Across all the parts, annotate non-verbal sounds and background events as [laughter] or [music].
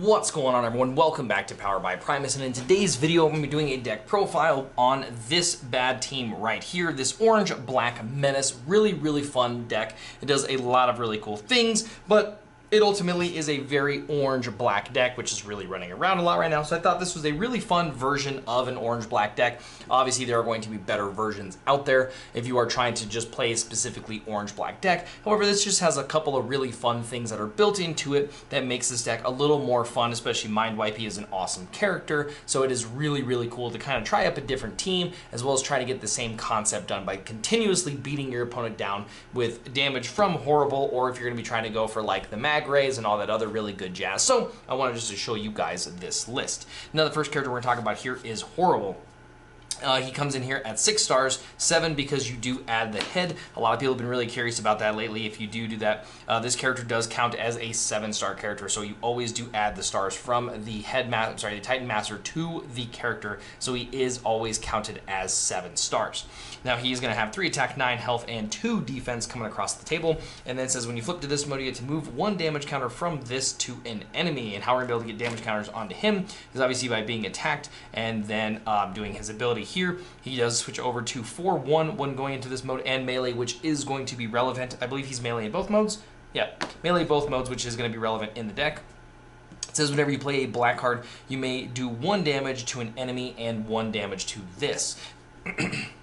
What's going on everyone? Welcome back to Power by Primus and in today's video I'm going to be doing a deck profile on this bad team right here, this orange black menace, really really fun deck. It does a lot of really cool things, but it ultimately is a very orange-black deck, which is really running around a lot right now. So I thought this was a really fun version of an orange-black deck. Obviously, there are going to be better versions out there if you are trying to just play a specifically orange-black deck. However, this just has a couple of really fun things that are built into it that makes this deck a little more fun, especially Mindwipey is an awesome character. So it is really, really cool to kind of try up a different team, as well as try to get the same concept done by continuously beating your opponent down with damage from Horri-bul, or if you're going to be trying to go for like the Mag mag and all that other really good jazz. So I wanted just to show you guys this list. Now the first character we're gonna talk about here is Horri-bul. Uh, he comes in here at six stars, seven because you do add the head. A lot of people have been really curious about that lately. If you do do that, uh, this character does count as a seven star character, so you always do add the stars from the head master, sorry, the Titan Master to the character, so he is always counted as seven stars. Now he's going to have three attack, nine health, and two defense coming across the table, and then it says when you flip to this mode, you get to move one damage counter from this to an enemy, and how we're going to be able to get damage counters onto him is obviously by being attacked and then um, doing his ability here. He does switch over to 4-1 when going into this mode and melee, which is going to be relevant. I believe he's melee in both modes. Yeah, melee both modes, which is going to be relevant in the deck. It says whenever you play a black card, you may do one damage to an enemy and one damage to this. [clears throat]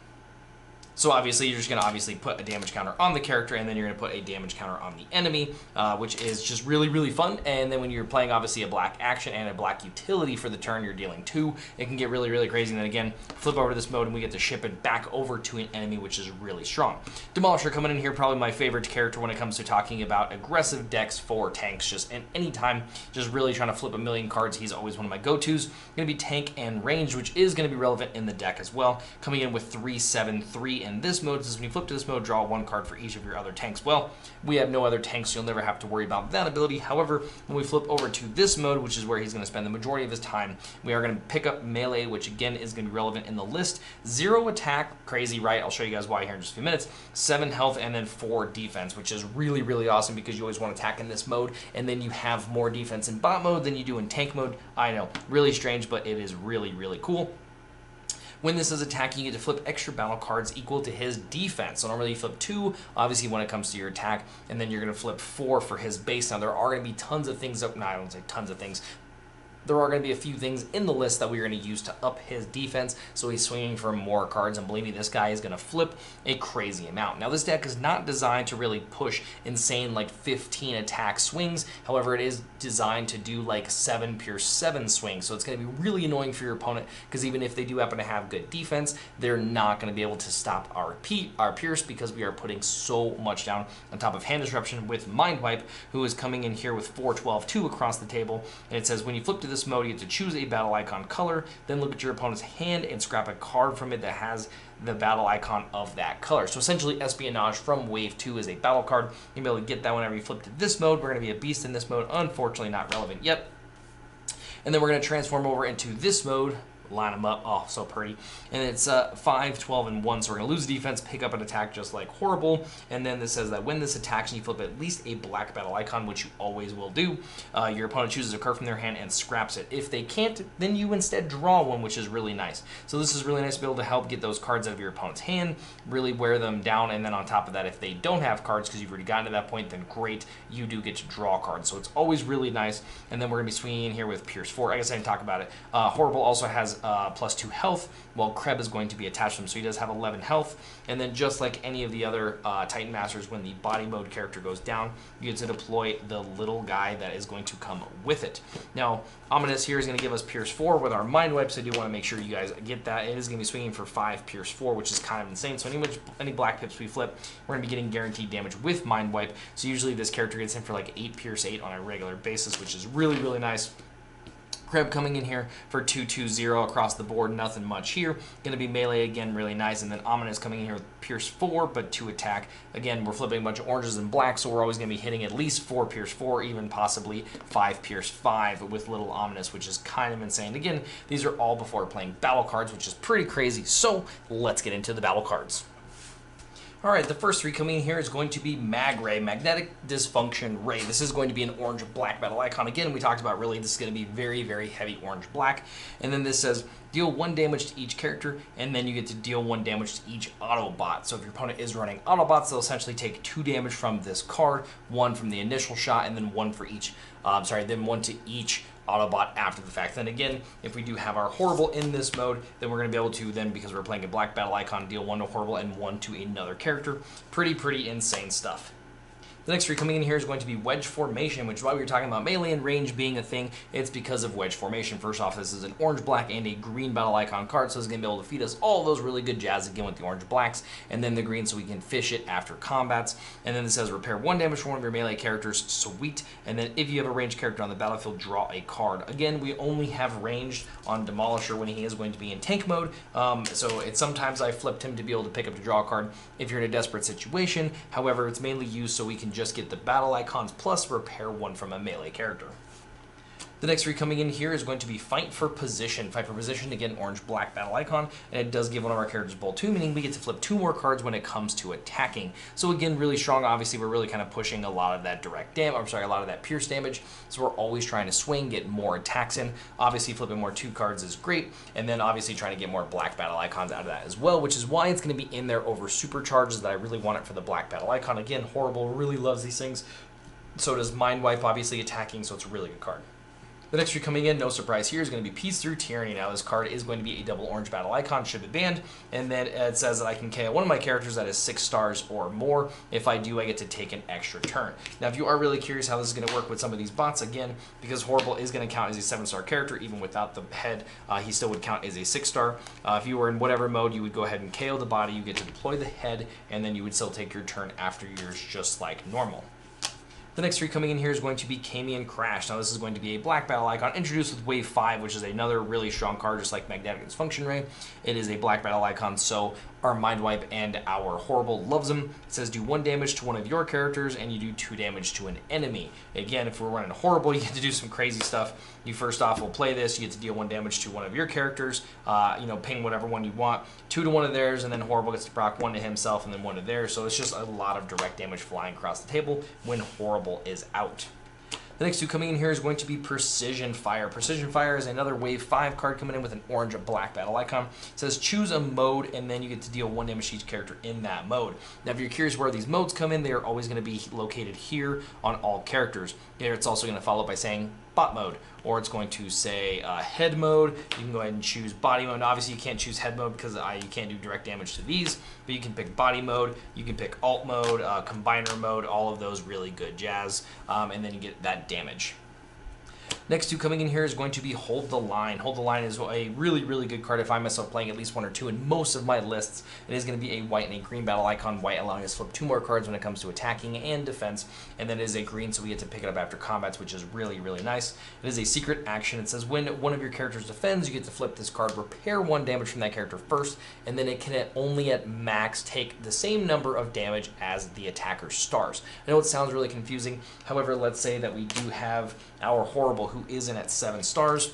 So obviously you're just going to obviously put a damage counter on the character and then you're going to put a damage counter on the enemy, uh, which is just really, really fun. And then when you're playing obviously a black action and a black utility for the turn, you're dealing two. It can get really, really crazy. And then again, flip over to this mode and we get to ship it back over to an enemy, which is really strong. Demolisher coming in here, probably my favorite character when it comes to talking about aggressive decks for tanks. Just and anytime, just really trying to flip a million cards, he's always one of my go-tos. Going to be tank and range, which is going to be relevant in the deck as well. Coming in with 3, 7, 3, in this mode is when you flip to this mode, draw one card for each of your other tanks. Well, we have no other tanks, so you'll never have to worry about that ability. However, when we flip over to this mode, which is where he's going to spend the majority of his time, we are going to pick up melee, which again is going to be relevant in the list. Zero attack, crazy, right? I'll show you guys why here in just a few minutes. Seven health and then four defense, which is really, really awesome because you always want to attack in this mode, and then you have more defense in bot mode than you do in tank mode. I know, really strange, but it is really, really cool. When this is attacking, you get to flip extra battle cards equal to his defense. So normally you flip two, obviously when it comes to your attack, and then you're going to flip four for his base. Now there are going to be tons of things oh, up. No, I don't say tons of things, there are going to be a few things in the list that we're going to use to up his defense, so he's swinging for more cards, and believe me, this guy is going to flip a crazy amount. Now, this deck is not designed to really push insane, like 15 attack swings, however, it is designed to do like 7 pure 7 swings, so it's going to be really annoying for your opponent, because even if they do happen to have good defense, they're not going to be able to stop our, P our Pierce, because we are putting so much down on top of Hand Disruption with Mindwipe, who is coming in here with 4-12-2 across the table, and it says when you flip to this this mode, you get to choose a battle icon color, then look at your opponent's hand and scrap a card from it that has the battle icon of that color. So essentially, Espionage from Wave 2 is a battle card. You'll be able to get that whenever you flip to this mode. We're going to be a beast in this mode. Unfortunately, not relevant yet. And then we're going to transform over into this mode, line them up. Oh, so pretty. And it's uh, 5, 12, and 1. So we're going to lose defense, pick up an attack just like Horri-bul. And then this says that when this attacks and you flip at least a black battle icon, which you always will do, uh, your opponent chooses a card from their hand and scraps it. If they can't, then you instead draw one, which is really nice. So this is really nice to be able to help get those cards out of your opponent's hand, really wear them down. And then on top of that, if they don't have cards because you've already gotten to that point, then great, you do get to draw cards. So it's always really nice. And then we're going to be swinging in here with Pierce 4. I guess I didn't talk about it. Uh, Horri-bul also has uh, plus 2 health, while Kreb is going to be attached to him, so he does have 11 health. And then just like any of the other uh, Titan Masters, when the body mode character goes down, you get to deploy the little guy that is going to come with it. Now, Ominous here is going to give us Pierce 4 with our Mindwipes. I do want to make sure you guys get that. It is going to be swinging for 5 Pierce 4, which is kind of insane. So any, any Black Pips we flip, we're going to be getting guaranteed damage with Mind Wipe. So usually this character gets in for like 8 Pierce 8 on a regular basis, which is really, really nice. Kreb coming in here for 2-2-0 across the board, nothing much here. Going to be melee again, really nice. And then Ominous coming in here with Pierce 4, but 2 attack. Again, we're flipping a bunch of oranges and blacks, so we're always going to be hitting at least 4 Pierce 4, even possibly 5 Pierce 5 with Little Ominous, which is kind of insane. Again, these are all before playing battle cards, which is pretty crazy. So let's get into the battle cards. All right, the first three coming in here is going to be Mag Ray, Magnetic Dysfunction Ray. This is going to be an orange-black battle icon. Again, we talked about really this is going to be very, very heavy orange-black. And then this says deal one damage to each character, and then you get to deal one damage to each Autobot. So if your opponent is running Autobots, they'll essentially take two damage from this card, one from the initial shot, and then one for each, uh, sorry, then one to each Autobot after the fact. Then again, if we do have our Horri-bul in this mode, then we're going to be able to then, because we're playing a black battle icon, deal one to Horri-bul and one to another character. Pretty, pretty insane stuff. The next three coming in here is going to be wedge formation, which is why we were talking about melee and range being a thing. It's because of wedge formation. First off, this is an orange, black, and a green battle icon card, so it's going to be able to feed us all those really good jazz again with the orange blacks, and then the green so we can fish it after combats. And then this says repair one damage for one of your melee characters, sweet. And then if you have a ranged character on the battlefield, draw a card. Again, we only have ranged on Demolisher when he is going to be in tank mode, um, so it's sometimes I flipped him to be able to pick up to draw a card if you're in a desperate situation. However, it's mainly used so we can just get the battle icons plus repair one from a melee character. The next three coming in here is going to be Fight for Position. Fight for Position, again, orange-black battle icon, and it does give one of our characters Bold 2, meaning we get to flip two more cards when it comes to attacking. So again, really strong. Obviously, we're really kind of pushing a lot of that direct damage, I'm sorry, a lot of that pierce damage, so we're always trying to swing, get more attacks in. Obviously, flipping more two cards is great, and then obviously trying to get more black battle icons out of that as well, which is why it's going to be in there over supercharges that I really want it for the black battle icon. Again, Horri-bul really loves these things. So does Mindwipe, obviously attacking, so it's a really good card. The next three coming in, no surprise here, is going to be Peace Through Tyranny. Now, this card is going to be a double orange battle icon, should be banned, and then it says that I can KO one of my characters that is six stars or more. If I do, I get to take an extra turn. Now, if you are really curious how this is going to work with some of these bots, again, because Horri-bul is going to count as a seven-star character, even without the head, uh, he still would count as a six-star. Uh, if you were in whatever mode, you would go ahead and KO the body, you get to deploy the head, and then you would still take your turn after yours just like normal. The next three coming in here is going to be Camion Crash. Now this is going to be a black battle icon introduced with Wave 5, which is another really strong card, just like Magnetic Dysfunction Ray. It is a black battle icon, so our Mindwipe and our Horri-bul loves them. It says do one damage to one of your characters, and you do two damage to an enemy. Again, if we're running Horri-bul, [laughs] you get to do some crazy stuff. You first off will play this, you get to deal one damage to one of your characters, uh, you know, ping whatever one you want, two to one of theirs, and then Horri-bul gets to proc one to himself and then one to theirs. So it's just a lot of direct damage flying across the table when Horri-bul is out. The next two coming in here is going to be Precision Fire. Precision Fire is another Wave 5 card coming in with an orange or black battle icon. It says choose a mode and then you get to deal one damage to each character in that mode. Now if you're curious where these modes come in, they are always going to be located here on all characters. Here it's also going to follow by saying bot mode, or it's going to say uh, head mode. You can go ahead and choose body mode. Obviously, you can't choose head mode because uh, you can't do direct damage to these, but you can pick body mode, you can pick alt mode, uh, combiner mode, all of those really good jazz, um, and then you get that damage. Next two coming in here is going to be Hold the Line. Hold the Line is a really, really good card. If I myself playing at least one or two in most of my lists, it is going to be a white and a green battle icon. White allowing us to flip two more cards when it comes to attacking and defense, and then it is a green, so we get to pick it up after combats, which is really, really nice. It is a secret action. It says when one of your characters defends, you get to flip this card, repair one damage from that character first, and then it can only at max take the same number of damage as the attacker's stars. I know it sounds really confusing. However, let's say that we do have our Horri-bul who isn't at seven stars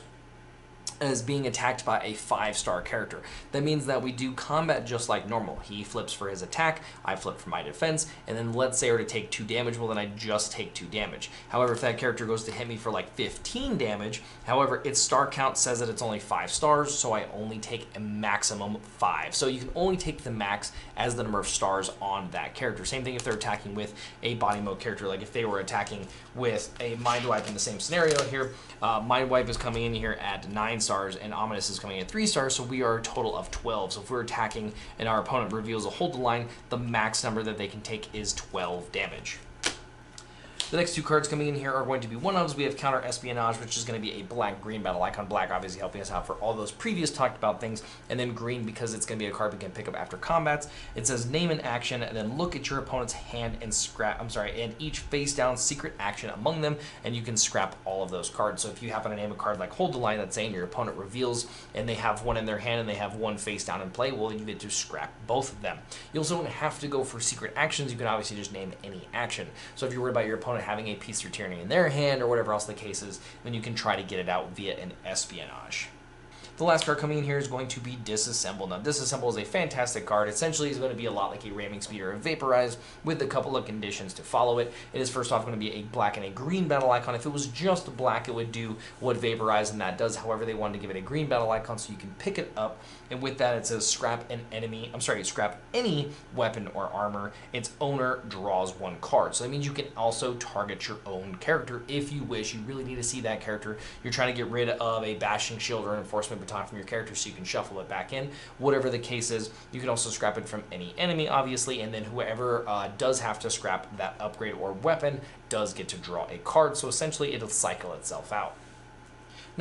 is being attacked by a five star character. That means that we do combat just like normal. He flips for his attack, I flip for my defense, and then let's say I were to take two damage, well then I just take two damage. However, if that character goes to hit me for like 15 damage, however, its star count says that it's only five stars, so I only take a maximum five. So you can only take the max as the number of stars on that character. Same thing if they're attacking with a body mode character, like if they were attacking with a Mindwipe in the same scenario here, uh, Mindwipe is coming in here at nine stars stars, and Ominous is coming in 3 stars, so we are a total of 12. So if we're attacking and our opponent reveals a hold the line, the max number that they can take is 12 damage. The next two cards coming in here are going to be one of we have Counter Espionage, which is going to be a black-green battle icon. Black obviously helping us out for all those previous talked about things, and then green because it's going to be a card we can pick up after combats. It says name an action, and then look at your opponent's hand and scrap, I'm sorry, and each face-down secret action among them, and you can scrap all of those cards. So if you happen to name a card like Hold the Line that's saying your opponent reveals, and they have one in their hand and they have one face-down in play, well, you get to scrap both of them. You also don't have to go for secret actions. You can obviously just name any action. So if you're worried about your opponent having a piece of Tyranny in their hand or whatever else the case is, then you can try to get it out via an espionage. The last card coming in here is going to be Disassemble. Now, Disassemble is a fantastic card. Essentially, it's going to be a lot like a Ramming Speed or a Vaporize with a couple of conditions to follow it. It is first off going to be a black and a green battle icon. If it was just black, it would do what Vaporize and that does. However, they wanted to give it a green battle icon so you can pick it up. And with that, it says scrap an enemy. I'm sorry, scrap any weapon or armor. Its owner draws one card. So that means you can also target your own character if you wish. You really need to see that character. You're trying to get rid of a bashing shield or enforcement baton from your character so you can shuffle it back in. Whatever the case is, you can also scrap it from any enemy, obviously, and then whoever uh, does have to scrap that upgrade or weapon does get to draw a card. So essentially, it'll cycle itself out.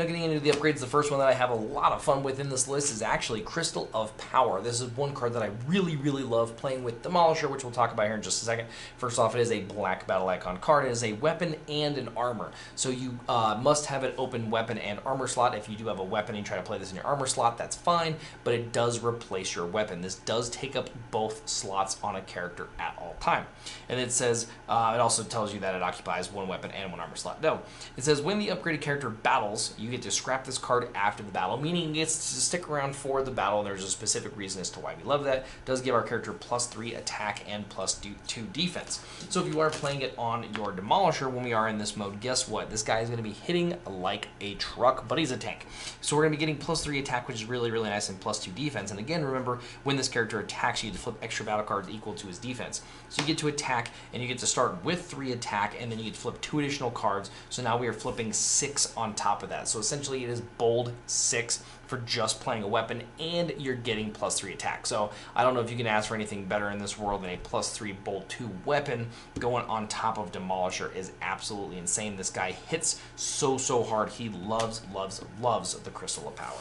Now getting into the upgrades, the first one that I have a lot of fun with in this list is actually Crystal of Power. This is one card that I really, really love playing with Demolisher, which we'll talk about here in just a second. First off, it is a black battle icon card. It is a weapon and an armor. So you uh, must have an open weapon and armor slot. If you do have a weapon and you try to play this in your armor slot, that's fine, but it does replace your weapon. This does take up both slots on a character at all time. And it says, uh, it also tells you that it occupies one weapon and one armor slot. No, it says when the upgraded character battles, you get to scrap this card after the battle, meaning it gets to stick around for the battle. There's a specific reason as to why we love that. It does give our character plus three attack and plus two defense. So if you are playing it on your Demolisher when we are in this mode, guess what? This guy is going to be hitting like a truck, but he's a tank. So we're going to be getting plus three attack, which is really, really nice, and plus two defense. And again, remember, when this character attacks, you to flip extra battle cards equal to his defense. So you get to attack, and you get to start with three attack, and then you get to flip two additional cards. So now we are flipping six on top of that. So essentially, it is bold six for just playing a weapon, and you're getting plus three attack. So I don't know if you can ask for anything better in this world than a plus three bold two weapon going on top of Demolisher is absolutely insane. This guy hits so, so hard. He loves, loves, loves the Crystal of Power.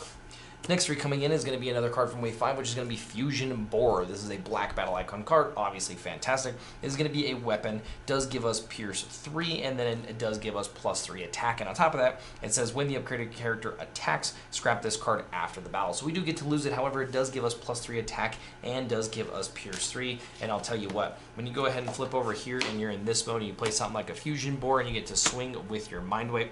Next three coming in is going to be another card from Wave 5, which is going to be Fusion Borer. This is a black battle icon card, obviously fantastic. This is going to be a weapon, does give us Pierce 3, and then it does give us plus 3 attack. And on top of that, it says when the upgraded character attacks, scrap this card after the battle. So we do get to lose it, however, it does give us plus 3 attack and does give us Pierce 3. And I'll tell you what, when you go ahead and flip over here and you're in this mode and you play something like a Fusion Borer and you get to swing with your Mindwipe,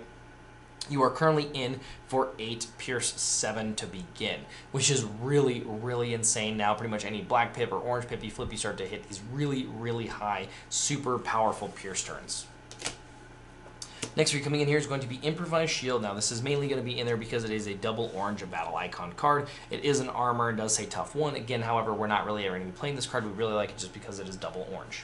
you are currently in for 8 Pierce 7 to begin, which is really, really insane now. Pretty much any Black Pip or Orange Pip you flip, you start to hit these really, really high, super powerful Pierce turns. Next we're coming in here is going to be Improvised Shield. Now this is mainly going to be in there because it is a double orange battle icon card. It is an armor and does say tough one. Again, however, we're not really ever going to be playing this card. We really like it just because it is double orange.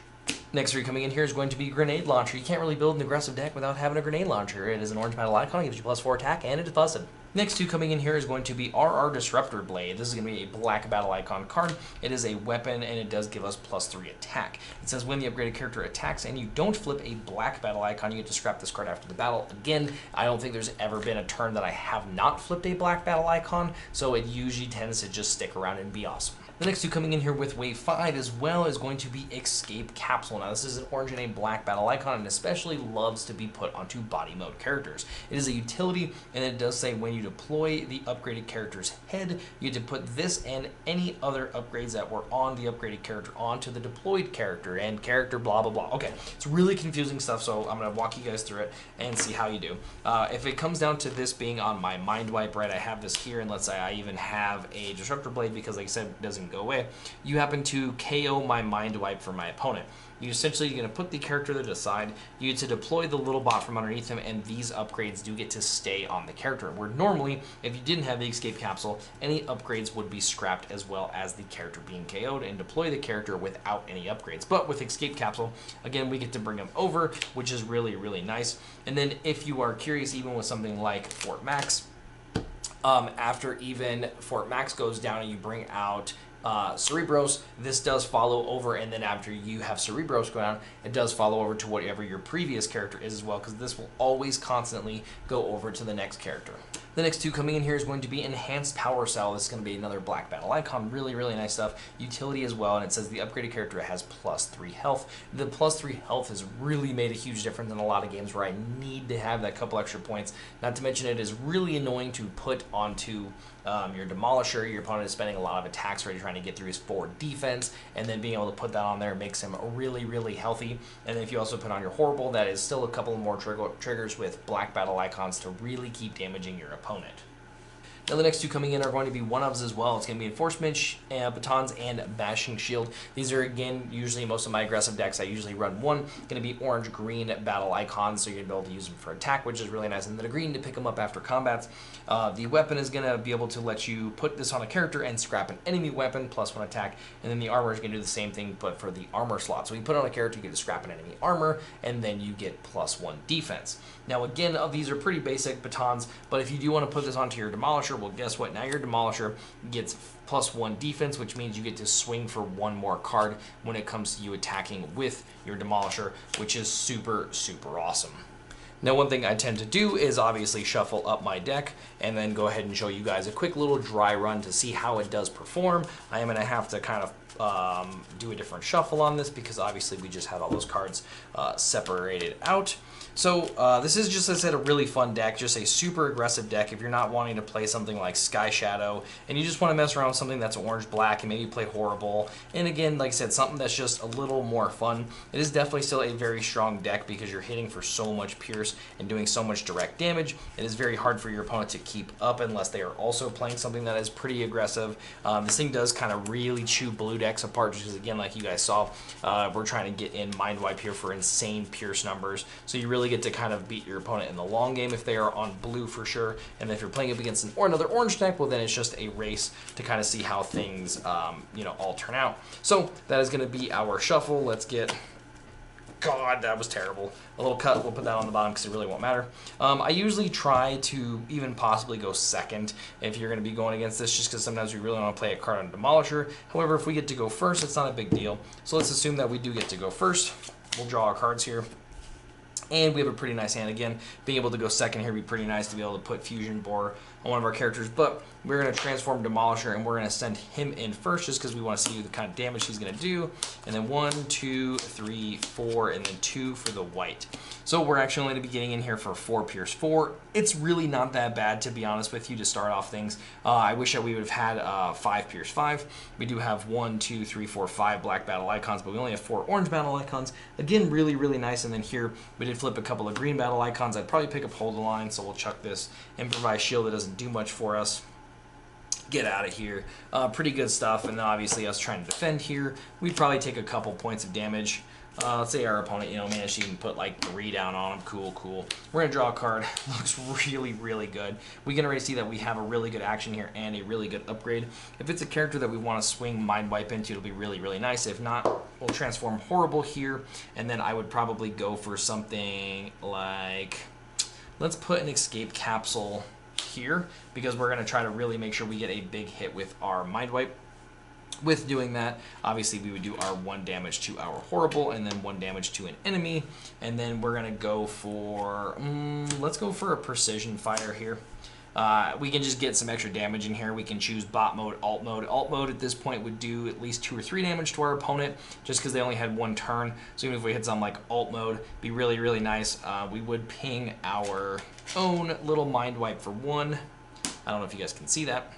Next three coming in here is going to be Grenade Launcher. You can't really build an aggressive deck without having a Grenade Launcher. It is an orange battle icon, it gives you plus 4 attack, and it is busted. Next two coming in here is going to be RR Disruptor Blade. This is going to be a black battle icon card. It is a weapon and it does give us plus 3 attack. It says when the upgraded character attacks and you don't flip a black battle icon, you get to scrap this card after the battle. Again, I don't think there's ever been a turn that I have not flipped a black battle icon, so it usually tends to just stick around and be awesome. The next two coming in here with Wave 5 as well is going to be Escape Capsule. Now this is an orange and a black battle icon and especially loves to be put onto body mode characters. It is a utility and it does say when you deploy the upgraded character's head, you get to put this and any other upgrades that were on the upgraded character onto the deployed character and character blah blah blah. Okay, it's really confusing stuff so I'm going to walk you guys through it and see how you do. Uh, if it comes down to this being on my Mindwipe, right, I have this here and let's say I even have a Disruptor Blade because like I said, it doesn't go away, you happen to KO my Mindwipe for my opponent. You essentially you're going to put the character to the side, you get to deploy the little bot from underneath him, and these upgrades do get to stay on the character. Where normally, if you didn't have the escape capsule, any upgrades would be scrapped as well as the character being KO'd and deploy the character without any upgrades. But with escape capsule, again, we get to bring them over, which is really, really nice. And then if you are curious, even with something like Fort Max, um, after even Fort Max goes down and you bring out uh, Cerebros, this does follow over, and then after you have Cerebros go down, it does follow over to whatever your previous character is as well, because this will always constantly go over to the next character. The next two coming in here is going to be Enhanced Power Cell. This is going to be another black battle icon. Really, really nice stuff. Utility as well, and it says the upgraded character has plus 3 health. The plus 3 health has really made a huge difference in a lot of games where I need to have that couple extra points. Not to mention it is really annoying to put onto um, your Demolisher. Your opponent is spending a lot of attacks already trying to get through his 4 defense, and then being able to put that on there makes him really, really healthy. And if you also put on your Horri-bul, that is still a couple more trigger triggers with black battle icons to really keep damaging your opponent opponent. Now the next two coming in are going to be one-ofs as well. It's going to be Enforcement, uh, Batons, and Bashing Shield. These are, again, usually most of my aggressive decks. I usually run one. Going to be orange-green battle icons, so you're going to be able to use them for attack, which is really nice. And then a green to pick them up after combats. Uh, the weapon is going to be able to let you put this on a character and scrap an enemy weapon, plus one attack. And then the armor is going to do the same thing, but for the armor slot. So you put on a character, you get to scrap an enemy armor, and then you get plus one defense. Now, again, these are pretty basic batons, but if you do want to put this onto your Demolisher, well, guess what? Now your Demolisher gets plus one defense, which means you get to swing for one more card when it comes to you attacking with your Demolisher, which is super, super awesome. Now, one thing I tend to do is obviously shuffle up my deck and then go ahead and show you guys a quick little dry run to see how it does perform. I am going to have to kind of um, do a different shuffle on this because obviously we just had all those cards uh, separated out. So uh, this is just, I said, a really fun deck, just a super aggressive deck. If you're not wanting to play something like Sky Shadow and you just want to mess around with something that's orange-black and maybe play Horri-bul, and again, like I said, something that's just a little more fun, it is definitely still a very strong deck because you're hitting for so much Pierce and doing so much direct damage. It is very hard for your opponent to keep up unless they are also playing something that is pretty aggressive. Um, this thing does kind of really chew blue decks apart just because, again, like you guys saw, uh, we're trying to get in Mindwipe here for insane Pierce numbers. So you really get to kind of beat your opponent in the long game if they are on blue for sure. And if you're playing up against an or another orange deck, well then it's just a race to kind of see how things um, you know all turn out. So that is going to be our shuffle. Let's get God, that was terrible. A little cut, we'll put that on the bottom because it really won't matter. Um, I usually try to even possibly go second if you're going to be going against this, just because sometimes we really want to play a card on Demolisher. However, if we get to go first, it's not a big deal. So let's assume that we do get to go first. We'll draw our cards here. And we have a pretty nice hand again. Being able to go second here would be pretty nice to be able to put Fusion Bore on one of our characters. But we're going to transform Demolisher and we're going to send him in first just because we want to see the kind of damage he's going to do. And then one, two, three, four, and then two for the white. So we're actually only going to be getting in here for four Pierce four. It's really not that bad to be honest with you to start off things. Uh, I wish that we would have had uh, five Pierce five. We do have one, two, three, four, five black battle icons, but we only have four orange battle icons. Again, really, really nice. And then here we did flip a couple of green battle icons. I'd probably pick up Hold the Line, so we'll chuck this Improvise Shield that doesn't do much for us get out of here. Uh, pretty good stuff, and obviously us trying to defend here, we'd probably take a couple points of damage. Uh, let's say our opponent, you know, managed to even put like three down on him. Cool, cool. We're gonna draw a card. [laughs] Looks really, really good. We can already see that we have a really good action here and a really good upgrade. If it's a character that we want to swing Mindwipe into, it'll be really, really nice. If not, we'll transform Horri-bul here, and then I would probably go for something like, let's put an Escape Capsule here because we're going to try to really make sure we get a big hit with our Mindwipe. With doing that, obviously we would do our one damage to our Horri-bul and then one damage to an enemy. And then we're going to go for, mm, let's go for a Precision Fire here. Uh, we can just get some extra damage in here. We can choose bot mode, alt mode. Alt mode at this point would do at least two or three damage to our opponent just because they only had one turn. So even if we hit something like alt mode, be really, really nice. Uh, we would ping our own little Mindwipe for one. I don't know if you guys can see that.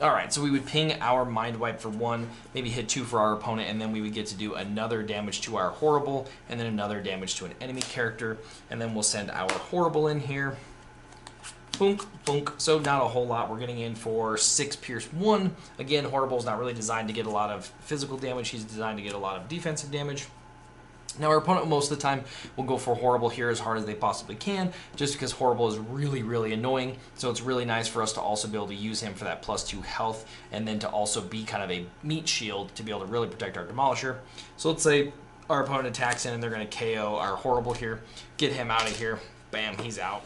All right, so we would ping our Mindwipe for one, maybe hit two for our opponent, and then we would get to do another damage to our Horri-bul, and then another damage to an enemy character, and then we'll send our Horri-bul in here. Boonk, boonk. So not a whole lot. We're getting in for six Pierce one. Again, Horri-bul's not really designed to get a lot of physical damage. He's designed to get a lot of defensive damage. Now, our opponent most of the time will go for Horri-bul here as hard as they possibly can, just because Horri-bul is really, really annoying. So it's really nice for us to also be able to use him for that plus two health, and then to also be kind of a meat shield to be able to really protect our Demolisher. So let's say our opponent attacks in and they're going to KO our Horri-bul here, get him out of here. Bam, he's out.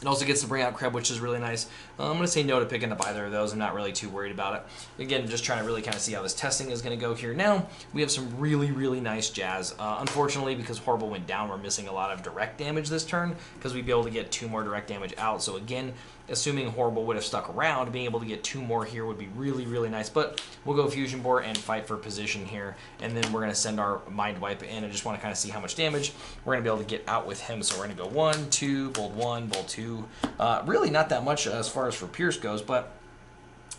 It also gets to bring out Kreb, which is really nice. Uh, I'm going to say no to picking up either of those. I'm not really too worried about it. Again, just trying to really kind of see how this testing is going to go here. Now, we have some really, really nice jazz. Uh, unfortunately, because Horri-bul went down, we're missing a lot of direct damage this turn because we'd be able to get two more direct damage out. So again, assuming Horri-bul would have stuck around, being able to get two more here would be really, really nice. But we'll go Fusion Bore and fight for position here. And then we're going to send our Mindwipe in. I just want to kind of see how much damage we're going to be able to get out with him. So we're going to go one, two, bold one, bold two. Uh, really not that much as far as for Pierce goes, but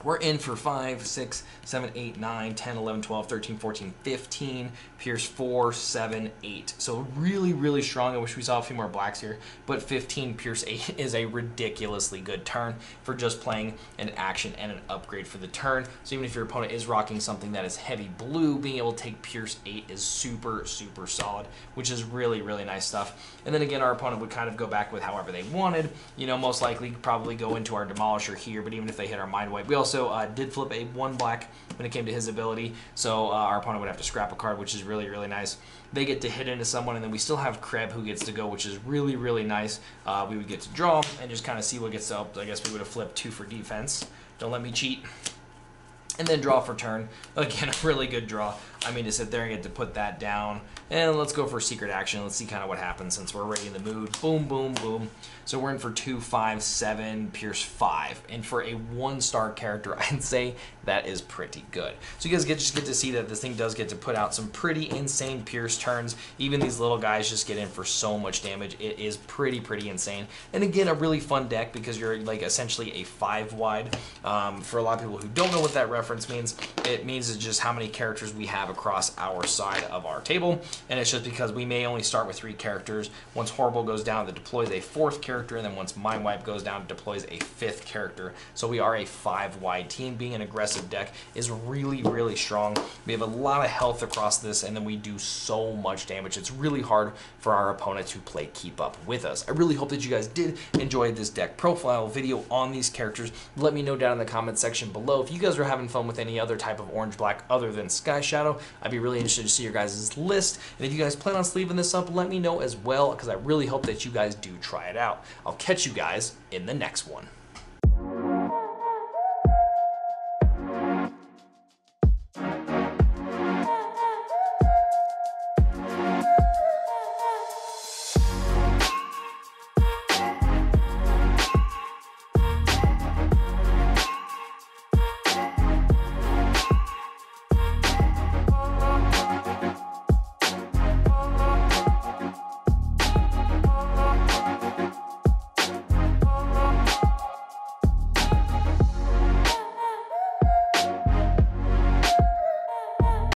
we're in for 5, 6, 7, 8, 9, 10, 11, 12, 13, 14, 15, Pierce 4, 7, 8. So really, really strong. I wish we saw a few more blacks here, but 15 Pierce 8 [laughs] is a ridiculously good turn for just playing an action and an upgrade for the turn. So even if your opponent is rocking something that is heavy blue, being able to take Pierce 8 is super, super solid, which is really, really nice stuff. And then again, our opponent would kind of go back with however they wanted. You know, most likely probably go into our Demolisher here, but even if they hit our Mindwipe, we also also uh, did flip a one black when it came to his ability, so uh, our opponent would have to scrap a card, which is really, really nice. They get to hit into someone, and then we still have Kreb who gets to go, which is really, really nice. Uh, we would get to draw and just kind of see what gets up. I guess we would have flipped two for defense. Don't let me cheat and then draw for turn. [laughs] Again, a really good draw. I mean, to sit there and get to put that down. And let's go for secret action. Let's see kind of what happens since we're already in the mood. Boom, boom, boom. So we're in for two, five, seven, Pierce five. And for a one-star character, [laughs] I'd say that is pretty good. So you guys get just get to see that this thing does get to put out some pretty insane Pierce turns. Even these little guys just get in for so much damage. It is pretty, pretty insane. And again, a really fun deck because you're like essentially a five wide. Um, for a lot of people who don't know what that reference means, it means it's just how many characters we have across our side of our table. And it's just because we may only start with three characters. Once Horri-bul goes down, it deploys a fourth character. And then once Mindwipe goes down, deploys a fifth character. So we are a five wide team. Being an aggressive deck is really, really strong. We have a lot of health across this, and then we do so much damage. It's really hard for our opponent to play keep up with us. I really hope that you guys did enjoy this deck profile video on these characters. Let me know down in the comment section below if you guys are having fun with any other type of orange-black other than Sky Shadow. I'd be really interested to see your guys' list. And if you guys plan on sleeving this up, let me know as well, because I really hope that you guys do try it out. I'll catch you guys in the next one.